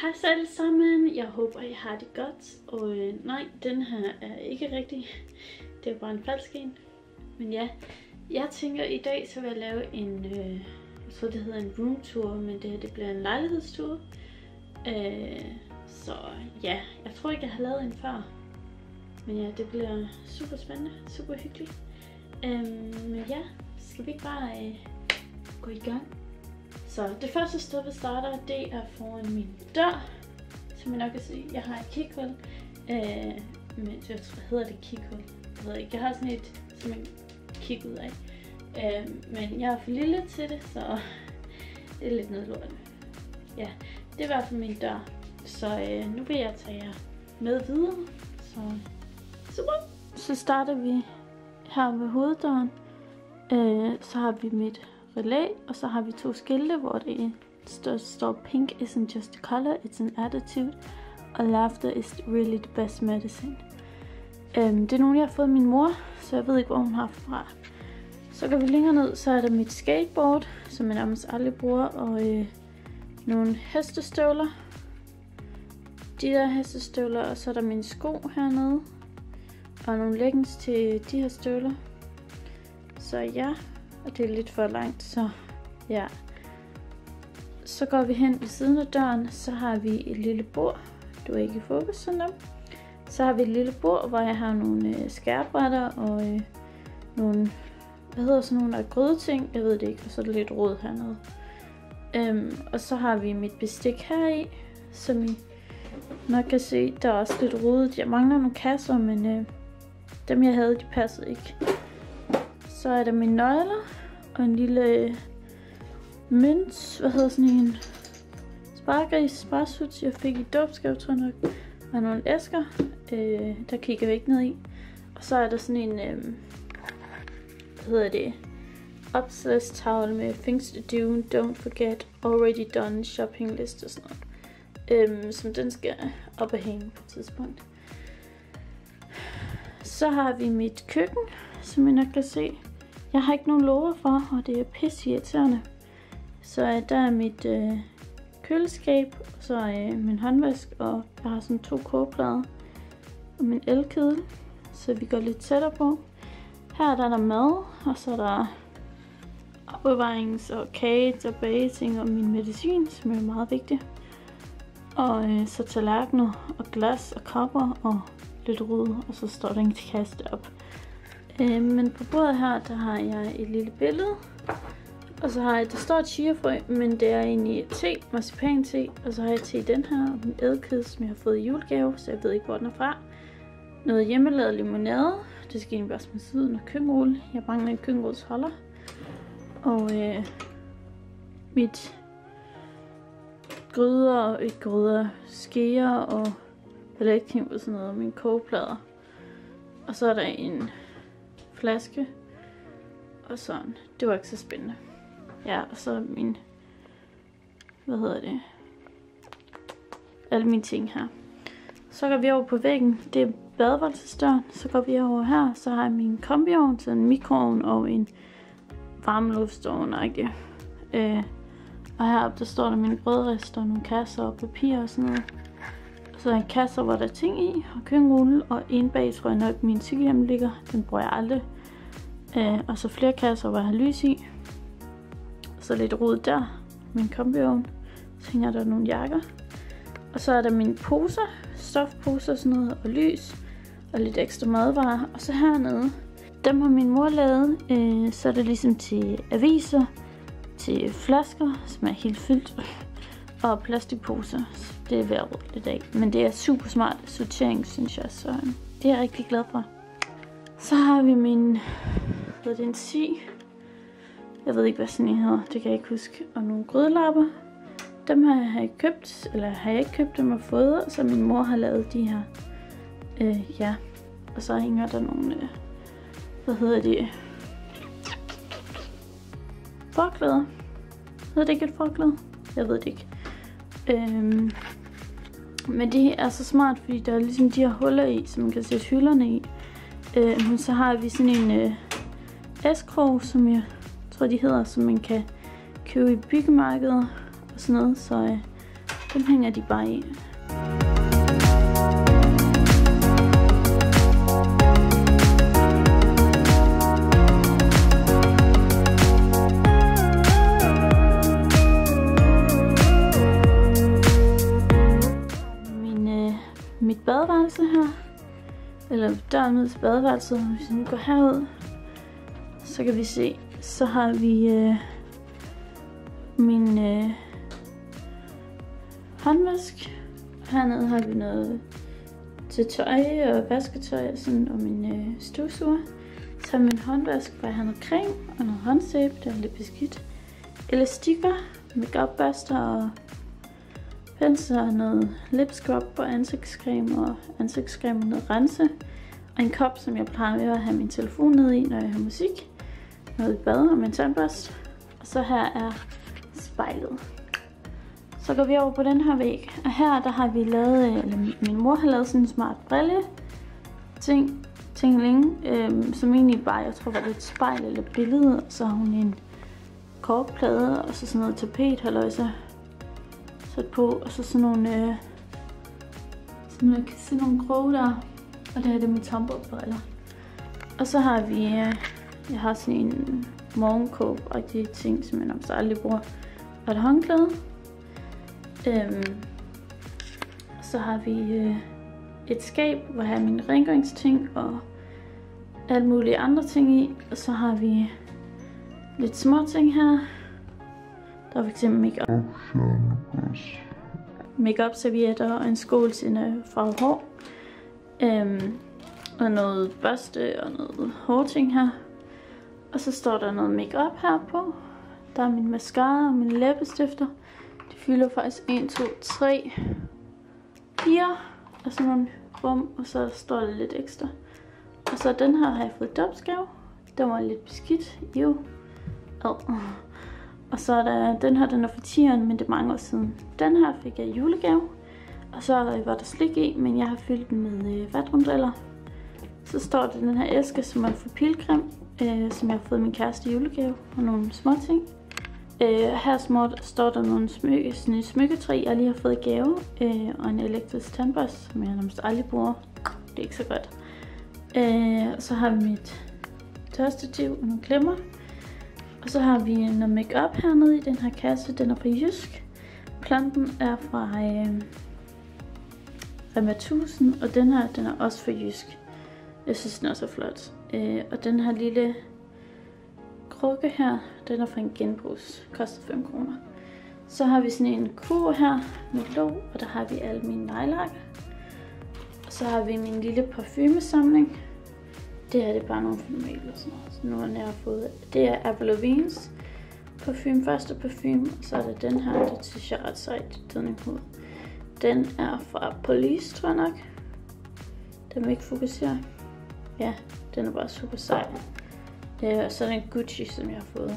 Hej så alle sammen, jeg håber I har det godt, og øh, nej, den her er ikke rigtig, det er bare en falsk en. Men ja, jeg tænker i dag så vil jeg lave en, øh, så det hedder en room tour, men det her det bliver en lejlighedstur. Øh, så ja, jeg tror ikke jeg har lavet en før, men ja, det bliver super spændende, super hyggeligt. Øh, men ja, skal vi ikke bare øh, gå i gang? Så det første sted, vi starter, det er foran min dør. Som I nok kan se, jeg har et kikhul. Øh, men jeg tror, hedder det kikhul? Jeg ved ikke, jeg har sådan et, som man kigger ud af. Øh, men jeg er for lille til det, så det er lidt noget lort. Ja, det er i hvert fald min dør. Så øh, nu vil jeg tage jer med videre. Så super. Så starter vi her ved hoveddøren. Øh, så har vi mit relæ, og så har vi to skilte, hvor det står, står Pink isn't just a color, it's an attitude, og Laughter is really the best medicine. Um, det er nogle, jeg har fået af min mor, så jeg ved ikke, hvor hun har fra. Så går vi længere ned, så er der mit skateboard, som jeg nærmest aldrig bruger, og øh, nogle hestestøvler. De der hestestøvler, og så er der mine sko hernede, og nogle leggings til de her støvler. Så ja, og det er lidt for langt, så ja. Så går vi hen ved siden af døren, så har vi et lille bord. Du er ikke i fokus sådan der. Så har vi et lille bord, hvor jeg har nogle øh, skærbrætter og øh, nogle, hvad hedder sådan nogle der grydeting, jeg ved det ikke, og så er der lidt rød hernede. Øhm, og så har vi mit bestik her i, som I nok kan se, der er også lidt rodet. Jeg mangler nogle kasser, men øh, dem jeg havde, de passede ikke. Så er der mine nøgler og en lille mønt, hvad hedder sådan en spargris, sparsut, jeg fik i dåbsgave, tror jeg nok. Og nogle æsker, øh, der kigger vi ikke ned i. Og så er der sådan en, øh, hvad hedder det, opslagstavle med things to do, don't forget, already done, shopping list og sådan noget. Øhm, som den skal op og hænge på et tidspunkt. Så har vi mit køkken, som I nok kan se. Jeg har ikke nogen lover for, og det er pisse irriterende. Så øh, der er mit øh, køleskab, så øh, min håndvask, og jeg har sådan to kogeplader og min elkedel, så vi går lidt tættere på. Her der er der mad, og så er der opbevarings- og kage og bageting og min medicin, som er meget vigtig. Og øh, så tallerkener og glas og kopper og lidt rød, og så står der en kaste op. Øh, men på bordet her, der har jeg et lille billede. Og så har jeg, der står chiafrø, men det er egentlig te, marcipan te. Og så har jeg te den her, og den som jeg har fået i julegave, så jeg ved ikke, hvor den er fra. Noget hjemmelavet limonade. Det skal egentlig bare smides ud, og køkkenrulle. Jeg mangler en køkkenrullesholder. Og øh, mit gryder, ikke gryder, skeer og balletkniv og sådan noget, mine kogeplader. Og så er der en flaske. Og sådan. Det var ikke så spændende. Ja, og så min... Hvad hedder det? Alle mine ting her. Så går vi over på væggen. Det er badeværelsesdøren. Så går vi over her. Så har jeg min kombiovn, så en mikroovn og en varmeluftovn. Ikke? Øh, og heroppe der står der mine brødrester, nogle kasser og papir og sådan noget. Så en kasse, hvor der er ting i, og køkkenrulle, og en bag tror jeg nok min cykelhjem ligger. Den bruger jeg aldrig. Øh, og så flere kasser, hvor jeg har lys i. Så lidt rod der, min kombiovn. Så hænger der nogle jakker. Og så er der mine poser, stofposer og sådan noget, og lys. Og lidt ekstra madvarer. Og så hernede, dem har min mor lavet. Øh, så er det ligesom til aviser, til flasker, som er helt fyldt. Og plastikposer. Det er ved at lidt af. Men det er super smart sortering, synes jeg. Så øhm, det er jeg rigtig glad for. Så har vi min, hvad er det, en si. Jeg ved ikke, hvad sådan en hedder. Det kan jeg ikke huske. Og nogle grydelapper. Dem har jeg ikke købt, eller har jeg ikke købt dem og fået, så min mor har lavet de her. Øh, ja. Og så hænger der nogle, øh, hvad hedder det? Forklæder. Hedder det ikke et forklæde? Jeg ved det ikke. Øhm, men det er så smart, fordi der er ligesom de her huller i, som man kan sætte hylderne i. Øhm, så har vi sådan en øh, S-krog, som jeg tror de hedder, som man kan købe i byggemarkedet og sådan noget. Så øh, dem hænger de bare i. eller døren ud til badeværelset, hvis vi nu går herud, så kan vi se, så har vi øh, min øh, håndvask. Hernede har vi noget til tøj og vasketøj og, sådan, og min øh, støvsuger. Så har min håndvask, hvor jeg har noget creme og noget håndsæbe, der er lidt beskidt. Elastikker, make børster og pensler noget lip scrub og ansigtscreme og ansigtscreme og noget rense. En kop, som jeg plejer at have min telefon ned i, når jeg har musik. Noget bad og min tandbørst. Og så her er spejlet. Så går vi over på den her væg, og her der har vi lavet, øh, eller min mor har lavet sådan en smart brille ting, tingling, øhm, som egentlig bare, jeg tror var det et spejl eller et billede, og så har hun en korkplade, og så sådan noget tapet, halløjsa, sat på, og så sådan nogle, øh, sådan man kan se nogle kroge der, og det her det er med tombobriller. Og så har vi, øh, jeg har sådan en morgenkåb og de ting, som jeg nok aldrig bruger, og et håndklæde. Øhm, så har vi øh, et skab, hvor jeg har mine rengøringsting og alle mulige andre ting i. Og så har vi lidt små ting her. Der er fx make-up. Make-up servietter og en skål til en farvet hår. Øhm, og noget børste og noget hårting her. Og så står der noget makeup her på. Der er min mascara og mine læbestifter. De fylder faktisk 1, 2, 3, 4 og sådan nogle rum, og så står der lidt ekstra. Og så den her har jeg fået dopsgave. Den var lidt beskidt. Jo. Oh. Og så er der, den her, den er for 10'eren, men det er mange år siden. Den her fik jeg i julegave. Og så var der slik i, men jeg har fyldt den med øh, vatrumdriller. Så står der den her æske, som er for pilgrim, øh, som jeg har fået min kæreste i julegave. Og nogle små ting. Øh, her småt står der nogle smykke, sådan et smykketræ, jeg lige har fået i gave. Øh, og en elektrisk tandbørste, som jeg nærmest aldrig bruger. Det er ikke så godt. Øh, så har vi mit tørstativ og nogle klemmer. Og så har vi noget makeup hernede i den her kasse. Den er fra Jysk. Planten er fra øh, Rema 1000, og den her den er også for Jysk. Jeg synes, den er så flot. Øh, og den her lille krukke her, den er fra en genbrugs. Koster 5 kroner. Så har vi sådan en kur her med låg, og der har vi alle mine nejlakker. Og så har vi min lille parfumesamling. Det her det er bare nogle formel og sådan noget. Så nu har jeg fået, det er Apple Levine's parfume, første parfume. Og så er der den her, der synes jeg er ret sejt, den er hud. Den er fra Police, tror jeg nok. Den vil ikke fokusere. Ja, den er bare super sej. Og så er den en Gucci, som jeg har fået.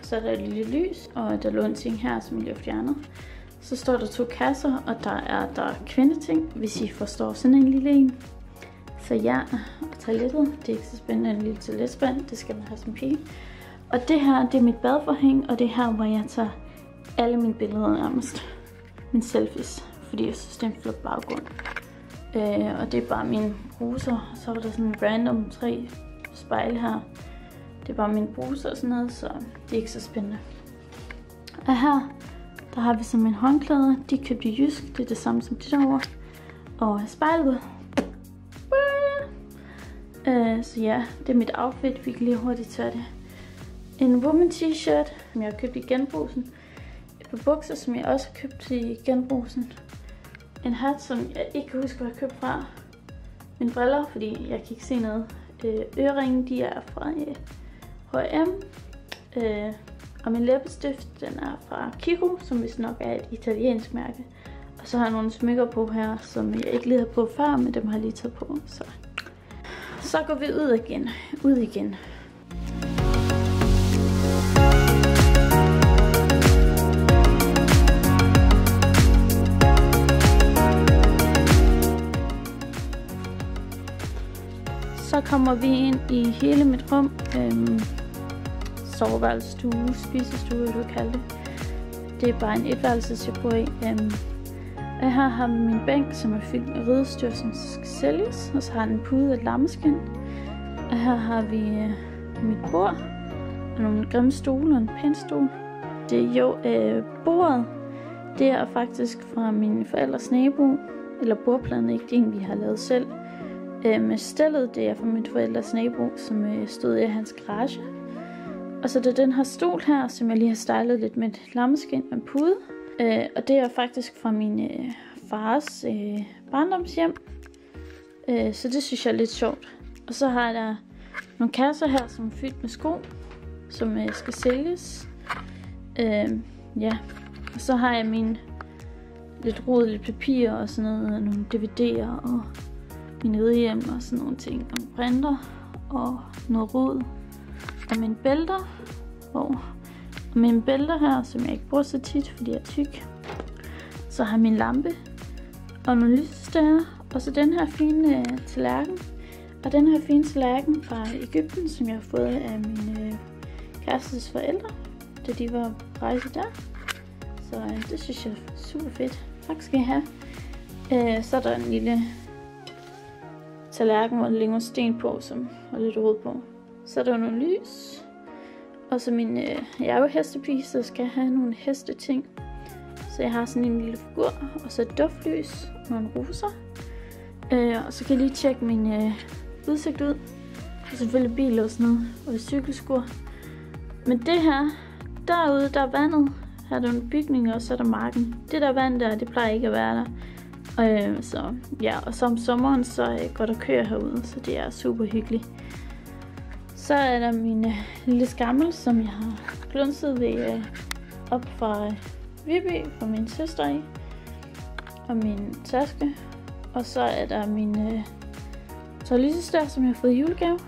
Og så er der et lille lys, og der lå en ting her, som jeg lige har fjernet. Så står der to kasser, og der er der kvindeting, hvis I forstår sådan en lille en. Så ja, og toilettet, det er ikke så spændende, en lille toiletspand, det skal man have som pige. Og det her, det er mit badforhæng, og det er her, hvor jeg tager alle mine billeder nærmest. Mine selfies, fordi jeg synes, det er en flot baggrund. Øh, og det er bare mine bruser. Så var der sådan en random tre spejl her. Det er bare mine bruser og sådan noget, så det er ikke så spændende. Og her, der har vi så mine håndklæder. De købte i Jysk, det er det samme som de derovre. Og spejlet. Øh, så ja, det er mit outfit. Vi kan lige hurtigt tage det. En woman t-shirt, som jeg har købt i genbrusen. Et par bukser, som jeg også har købt i genbrusen. En hat, som jeg ikke kan huske, hvor jeg købte fra. Mine briller, fordi jeg kan ikke se noget. Øh, Øreringen, de er fra øh, H&M. Øh, og min læbestift, den er fra Kiko, som vist nok er et italiensk mærke. Og så har jeg nogle smykker på her, som jeg ikke lige har på før, men dem har jeg lige taget på. Så, så går vi ud igen. Ud igen. Så kommer vi ind i hele mit rum. Øhm, soveværelsestue, spisestue, du kalde det. Det er bare en etværelses, jeg bor i. Øhm, Og her har vi min bænk, som er fyldt med ridestyr, som skal sælges. Og så har den en pude af lammeskin. Og her har vi øh, mit bord. Og nogle grimme stole og en pæn stol. Det er jo øh, bordet. Det er faktisk fra min forældres nabo. Eller bordpladen, ikke det en, vi har lavet selv. Øh, med stillet, det er fra min forældres nabo, som øh, stod i hans garage. Og så er den her stol her, som jeg lige har stylet lidt med et lammeskin og en pude. Øh, og det er faktisk fra min øh, fars øh, barndomshjem. Øh, så det synes jeg er lidt sjovt. Og så har jeg der nogle kasser her, som er fyldt med sko, som øh, skal sælges. Øh, ja, og så har jeg min lidt rodet lidt papir og sådan noget, og nogle DVD'er og min hjem og sådan nogle ting. Og printer og noget rod. Og mine bælter. Og, og mine bælter her, som jeg ikke bruger så tit, fordi jeg er tyk. Så har jeg min lampe. Og nogle lysestager. Og så den her fine øh, tallerken. Og den her fine tallerken fra Ægypten, som jeg har fået af min øh, kærestes forældre, da de var på rejse der. Så øh, det synes jeg er super fedt. Tak skal I have. Øh, så er der en lille tallerken, hvor der ligger sten på, som er lidt rød på. Så er der nogle lys. Og så min, øh, jeg er jo hestepige, så skal jeg have nogle hesteting. Så jeg har sådan en lille figur, og så et duftlys og nogle roser. Øh, og så kan jeg lige tjekke min øh, udsigt ud. Og selvfølgelig bil og sådan noget, og et cykelskur. Men det her, derude, der er vandet. Her er der nogle bygninger, og så er der marken. Det der vand der, det plejer ikke at være der. Øh, så ja, og så om sommeren, så øh, går der køer herude, så det er super hyggeligt. Så er der min øh, lille skammel, som jeg har glunset ved øh, op fra øh, Viby, fra min søster i. Og min taske. Og så er der min øh, tørlysestør, som jeg har fået i julegave.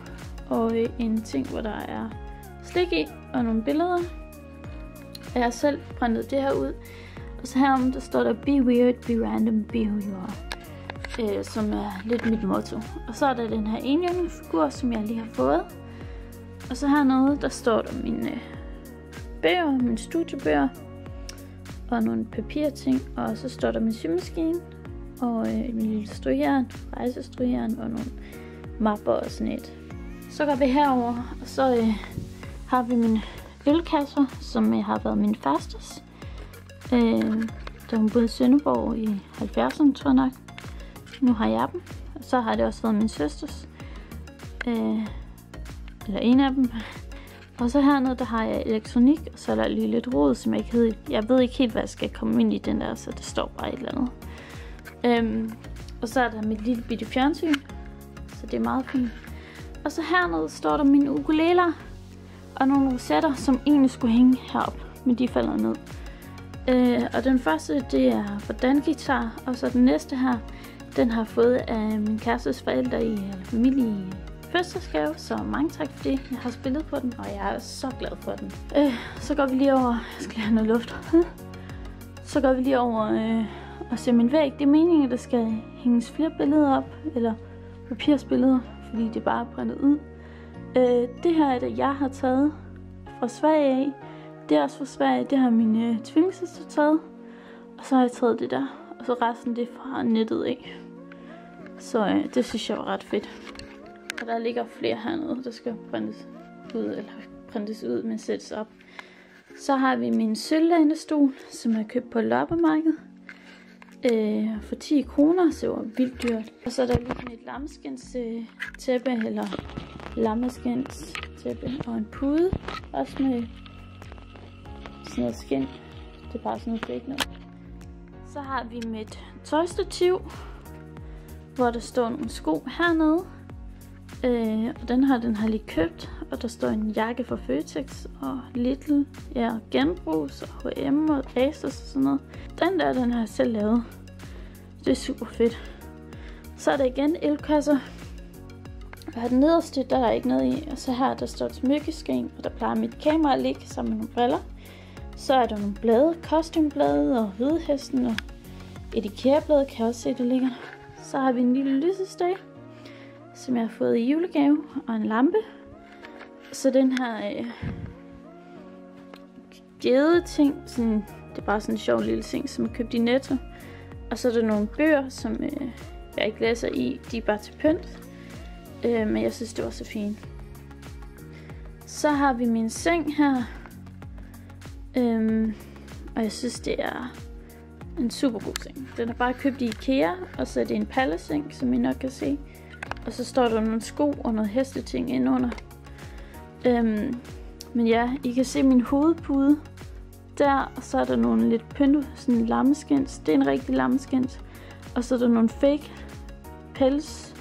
Og øh, en ting, hvor der er slik i, og nogle billeder. Jeg har selv printet det her ud. Og så herom, der står der, be weird, be random, be who you are. Øh, som er lidt mit motto. Og så er der den her enhjørningsfigur, som jeg lige har fået. Og så hernede, der står der mine øh, bøger, mine studiebøger. Og nogle papirting. Og så står der min symaskine. Og øh, min lille strygejern, rejsestrygejern og nogle mapper og sådan et. Så går vi herover, og så øh, har vi mine ølkasser, som øh, har været min fastes. Øh, da hun boede i Sønderborg i 70'erne, tror jeg nok. Nu har jeg dem. Og så har det også været min søsters. Øh, eller en af dem. Og så hernede, der har jeg elektronik, og så er der lige lidt rod, som jeg ikke hed. Jeg ved ikke helt, hvad jeg skal komme ind i den der, så det står bare et eller andet. Øhm, og så er der mit lille bitte fjernsyn, så det er meget fint. Og så hernede står der mine ukuleler, og nogle rosetter, som egentlig skulle hænge herop, men de falder ned. Øh, og den første, det er for Guitar, og så den næste her, den har fået af min kærestes forældre i eller familie i fødselsdagsgave, så mange tak for det. Jeg har spillet på den, og jeg er så glad for den. Øh, så går vi lige over, jeg skal have noget luft. så går vi lige over øh, og ser min væg. Det er meningen, at der skal hænges flere billeder op, eller papirsbilleder, fordi det bare er printet ud. Øh, det her er det, jeg har taget fra Sverige af. Det er også fra Sverige, det har min øh, tvillingesøster taget. Og så har jeg taget det der, og så resten det er fra nettet af. Så øh, det synes jeg var ret fedt. Og der ligger flere hernede, der skal printes ud, eller printes ud, men sættes op. Så har vi min sølvlænestol, som jeg købt på loppemarkedet. Øh, for 10 kroner, så var vildt dyrt. Og så er der lige et lammeskins øh, tæppe, eller lammeskins tæppe, og en pude, også med sådan noget skin. Det er bare sådan noget fake noget. Så har vi mit tøjstativ, hvor der står nogle sko hernede. Øh, og den her, den har lige købt, og der står en jakke fra Føtex og Little, ja, Genbrugs og H&M og Asos og sådan noget. Den der, den har jeg selv lavet. Det er super fedt. Så er der igen elkasser. Og den nederste, der er ikke noget i. Og så her, der står et smykkeskæng, og der plejer mit kamera at ligge sammen med nogle briller. Så er der nogle blade, kostumblade og hvidhesten og et IKEA-blad, kan jeg også se, det ligger. Så har vi en lille lysestage, som jeg har fået i julegave, og en lampe. Så den her øh, ting, sådan, det er bare sådan en sjov lille ting, som jeg købte i Netto. Og så er der nogle bøger, som øh, jeg ikke læser i. De er bare til pynt. Øh, men jeg synes, det var så fint. Så har vi min seng her. Øhm, og jeg synes, det er en super god seng. Den er bare købt i Ikea, og så er det en palleseng, som I nok kan se. Og så står der nogle sko og noget hesteting indenunder. Øhm, men ja, I kan se min hovedpude der, og så er der nogle lidt pyntet, sådan lammeskins. Det er en rigtig lammeskins. Og så er der nogle fake pelspuder,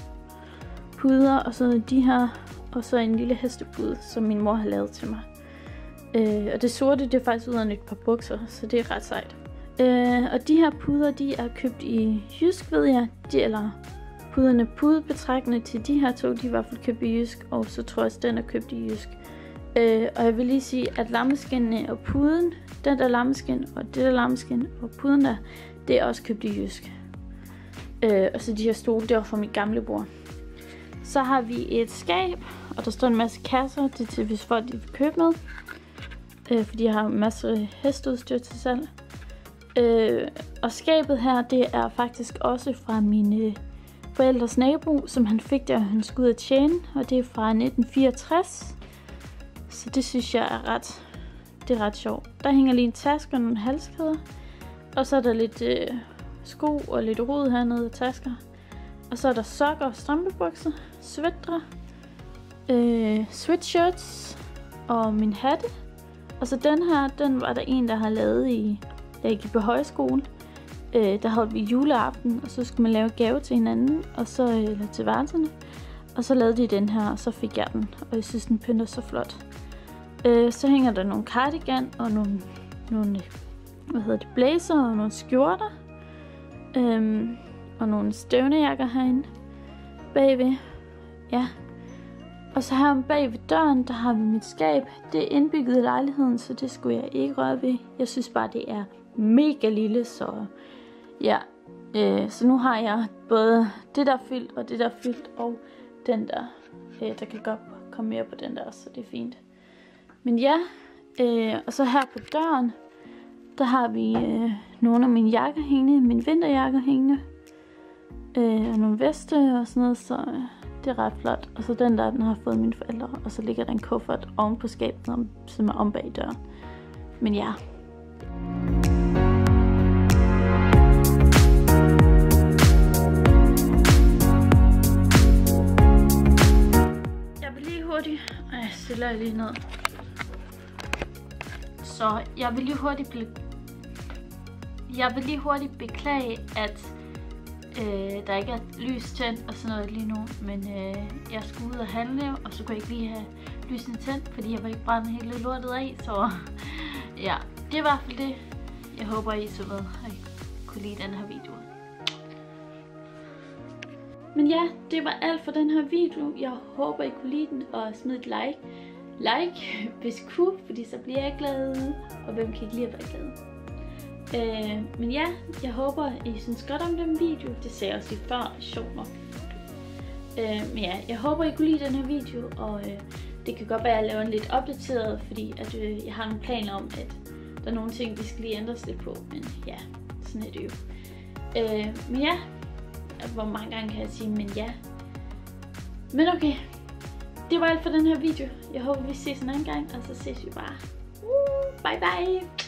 og så de her, og så en lille hestepude, som min mor har lavet til mig. Øh, og det sorte, det er faktisk ud af et par bukser, så det er ret sejt. Øh, og de her puder, de er købt i Jysk, ved jeg. De, eller puderne pudebetrækkende til de her to, de er i hvert fald købt i Jysk, og så tror jeg også, den er købt i Jysk. Øh, og jeg vil lige sige, at lammeskinnene og puden, den der lammeskin og det der lammeskin og puden der, det er også købt i Jysk. Øh, og så de her stole, det var fra mit gamle bord. Så har vi et skab, og der står en masse kasser, det er til hvis folk de vil købe noget. Øh, fordi jeg har en masse hesteudstyr til salg. Øh, og skabet her, det er faktisk også fra mine øh, forældres nabo, som han fik, da han skulle ud at tjene. Og det er fra 1964. Så det synes jeg er ret, det er ret sjovt. Der hænger lige en taske og nogle halskæder. Og så er der lidt øh, sko og lidt rod hernede i tasker. Og så er der sokker og strømpebukser, svætter, øh, sweatshirts og min hatte. Og så den her, den var der en, der har lavet i, da jeg gik på højskole. Øh, der holdt vi juleaften, og så skulle man lave gave til hinanden, og så øh, eller til værelserne. Og så lavede de den her, og så fik jeg den, og jeg synes, den pynter så flot. Øh, så hænger der nogle cardigan og nogle, nogle hvad hedder det, blazer og nogle skjorter. Øhm, og nogle støvnejakker herinde bagved. Ja. Og så her bag ved døren, der har vi mit skab. Det er indbygget i lejligheden, så det skulle jeg ikke røre ved. Jeg synes bare, det er mega lille, så ja. Øh, så nu har jeg både det der fyldt, og det der fyldt, og den der. Øh, der kan godt komme mere på den der, så det er fint. Men ja, øh, og så her på døren, der har vi øh, nogle af mine jakker hængende, mine vinterjakker hængende. Øh, og nogle veste og sådan noget, så øh, det er ret flot. Og så den der, den har fået mine forældre, og så ligger der en kuffert oven på skabet, som er om bag døren. Men ja. Jeg vil lige hurtigt... Ej, jeg stiller lige ned. Så jeg vil lige hurtigt blive... Jeg vil lige hurtigt beklage, at øh, der ikke er lys tændt og sådan noget lige nu. Men øh, jeg skulle ud og handle, og så kunne jeg ikke lige have lysene tændt, fordi jeg var ikke brændt hele lortet af. Så ja, det er i hvert fald det. Jeg håber, I så med, at I kunne lide den her video. Men ja, det var alt for den her video. Jeg håber, I kunne lide den, og smid et like like, hvis I kunne, fordi så bliver jeg glad. Og hvem kan ikke lide at være glad? Øh, men ja, jeg håber, I synes godt om den video. Det ser jeg også i før, sjovt nok. Øh, men ja, jeg håber, I kunne lide den her video, og øh, det kan godt være, at jeg laver en lidt opdateret, fordi at, øh, jeg har nogle planer om, at der er nogle ting, vi skal lige ændres lidt på. Men ja, sådan er det jo. Øh, men ja, hvor mange gange kan jeg sige, men ja. Men okay, det var alt for den her video. Jeg håber, vi ses en anden gang, og så ses vi bare. Uh, bye bye!